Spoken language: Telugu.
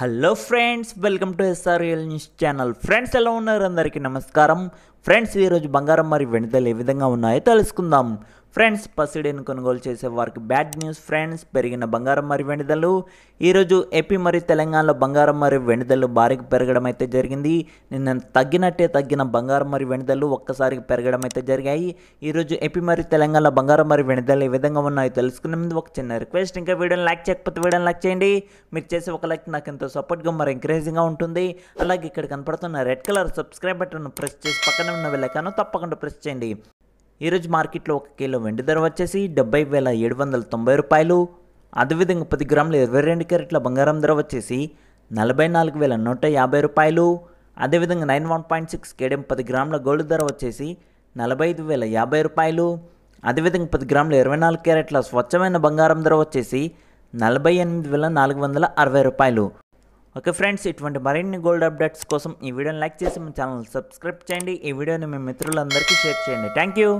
Hello friends welcome to SRL news channel. Friends ఎలా ఉన్నారు? అందరికీ నమస్కారం. ఫ్రెండ్స్ ఈరోజు బంగారం మరి వెనుదలు ఏ విధంగా ఉన్నాయో తెలుసుకుందాం. ఫ్రెండ్స్ పసిడిని కొనుగోలు చేసే వారికి బ్యాడ్ న్యూస్. ఫ్రెండ్స్ పెరిగిన బంగారం మరి వెనుదలు ఈరోజు ఏపీ మరియు తెలంగాణలో బంగారం మరి వెనుదలు భారీగా పెరగడం అయితే జరిగింది. నిన్న తగ్గినట్టే తగ్గిన బంగారం మరి వెనుదలు ఒక్కసారిగా పెరగడం అయితే జరిగాయి. ఈరోజు ఏపీ మరియు తెలంగాణలో బంగారం మరి వెనుదలు ఏ విధంగా ఉన్నాయో తెలుసుకునే ముందు ఒక చిన్న రిక్వెస్ట్. ఇంకా వీడియోని లైక్ చేయకపోతే వీడియోని లైక్ చేయండి. మీరు చేసే ఒక లైక్ నాకు ఎంతో సపోర్ట్గా మరి ఎంకరేజింగ్గా ఉంటుంది. అలాగే ఇక్కడ కనపడుతున్న red colour subscribe button press చేసి పక్కన ఉన్న వెళ్ళకాను తప్పకుండా ప్రెస్ చేయండి. ఈరోజు మార్కెట్లో ఒక కిలో వెండి ధర వచ్చేసి డెబ్బై వేల ఏడు వందల తొంభై రూపాయలు. అదేవిధంగా పది గ్రాముల ఇరవై రెండు క్యారెట్ల బంగారం ధర వచ్చేసి నలభై నాలుగు వేల నూట యాభై రూపాయలు. అదేవిధంగా నైన్ వన్ పాయింట్ సిక్స్ కేడియం పది గ్రాముల గోల్డ్ ధర వచ్చేసి నలభై ఐదు వేల యాభై రూపాయలు. అదేవిధంగా పది గ్రాముల ఇరవై నాలుగు క్యారెట్ల స్వచ్ఛమైన బంగారం ధర వచ్చేసి నలభై ఎనిమిది వేల నాలుగు వందల అరవై రూపాయలు. ఓకే ఫ్రెండ్స్ ఇటువంటి మరిన్ని గోల్డ్ అప్డేట్స్ కోసం ఈ వీడియోని లైక్ చేసి మా ఛానల్ సబ్స్క్రైబ్ చేయండి. ఈ వీడియోని మీ మిత్రులందరికీ షేర్ చేయండి. Thank you.